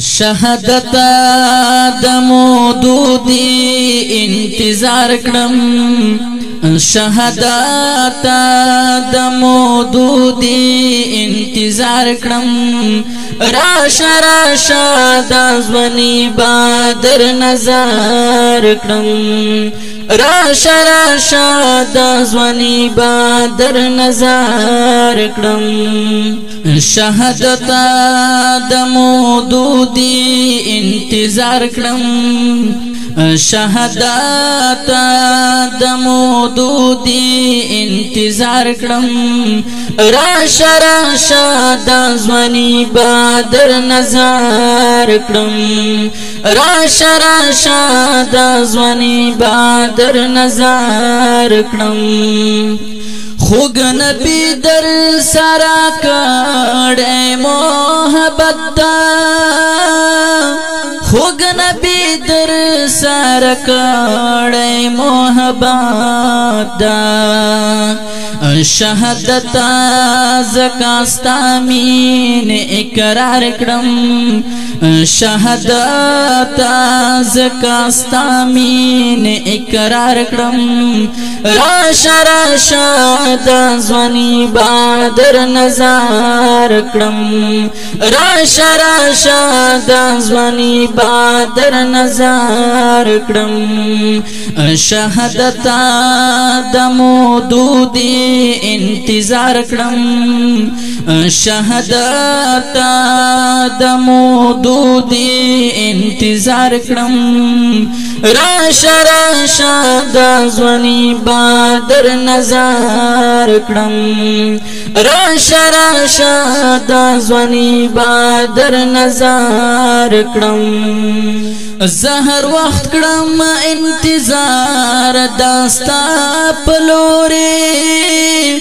شهادت د مودودی انتظار کړم شهادت د مودودی انتظار کړم راشه راشه د ځواني بادر نظر کړم راشه راشه د ځواني بدر نظر کړم شهادت د مودودي انتظار کړم شهادت د مودودي انتظار کړم راشه راشه د ځواني بدر نظر کړم راشه راشه د ځواني بادر نظر کړم خوګ نبی در سرا کړه محبت دا خوګ نبی در سرا کړه محبت دا شهادت زکاستا مين اقرار کړم شهادت از کاستا مين اقرار کړم را شرا شاد زونی بادر نظر کړم را شرا شاد زونی بادر نظر کړم شهادت د مودودي انتظار کړم شهادت د مودودي دو دی انتظار کرم راشا راشا دا ځواني بادر نظار کرم راشا راشا دا ځواني بادر نظار کرم زهر وقت کرم انتظار داستا پلوری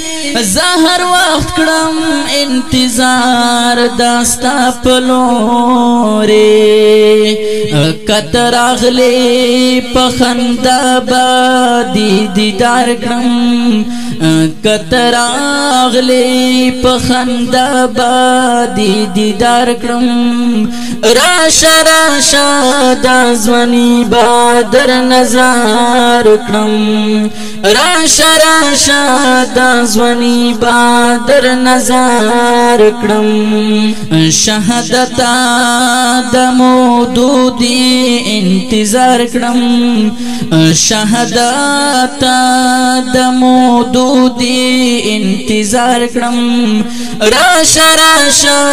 زهر وقت کرم انتظار داستا پلوری مورې کتر اغلی پخندا با دی دیدار کړم کتر اغلی پخندا با دی دیدار کړم راشه راشه د ځواني با در نظر کړم راشه راشه د ځواني بادر نظر کړم شهادت د مودودي انتظار کړم شهادت د مودودي انتظار کړم راشه راشه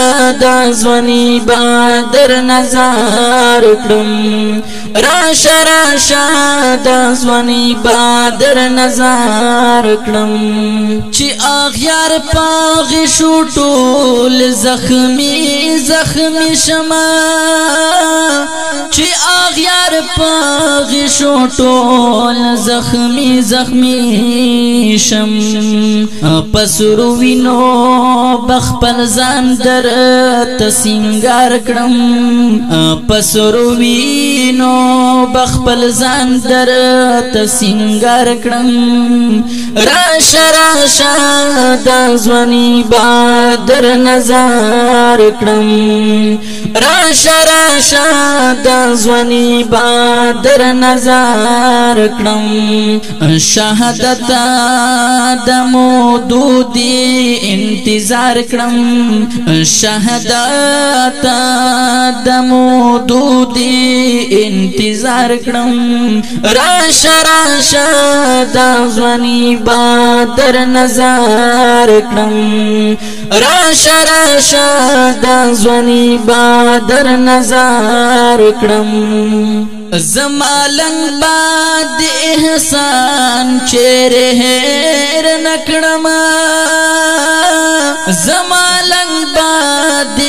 د ځواني بادر نظر کړم راشه راشه د ځواني بادر نظر کړم چې اخیار پاغ شو ټول زخمی زخمی شمه چې اغیار پاغی شو ټول زخمی زخمی شم پسرو وینو بخپل ځان در تسنګار کړم پسرو وینو بخپل ځان در تسنګار کړم راشه راشه د ځواني بادر نظر کړم راشه راشه د ځواني بدر نظر کړم شهادت د مودودي انتظار کړم شهادت د مودودي انتظار کرم راش راش دا ځواني بادر نظار کرم راشه راشه د ځواني با در نظر کړم زمالنګ باد احسان چیرې هر نکړم زمالنګ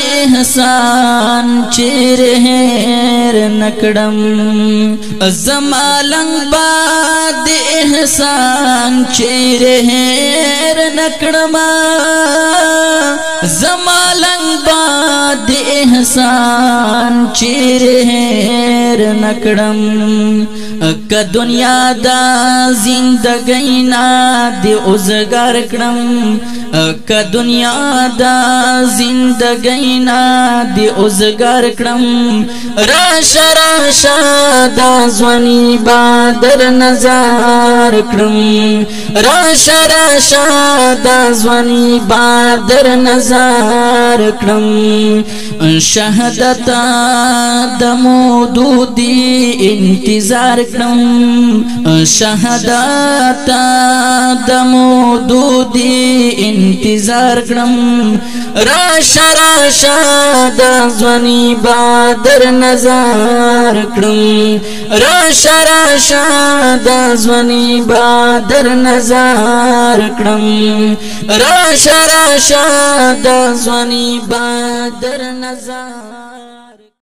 احسان چیر هیر نکړم زمالنګ باد احسان چیر هیر نکړم زمالنګ انسان چیر هیر نکړم اکا دنیا دا زندگی نا دی اوزگار کړم اکا دنیا دا زندگی نا دی اوزگار کړم راشه راشه دا ځواني بادر نظر کړم راشه راشه دا ځواني بادر نظر کړم شهادت د مودودی انتظار کړم شهادت د مودودی انتظار کړم را شرا شاد ځواني بادر نظر کړم راشه راشه د ځواني بادر نظر کړم راشه راشه د ځواني بادر نظر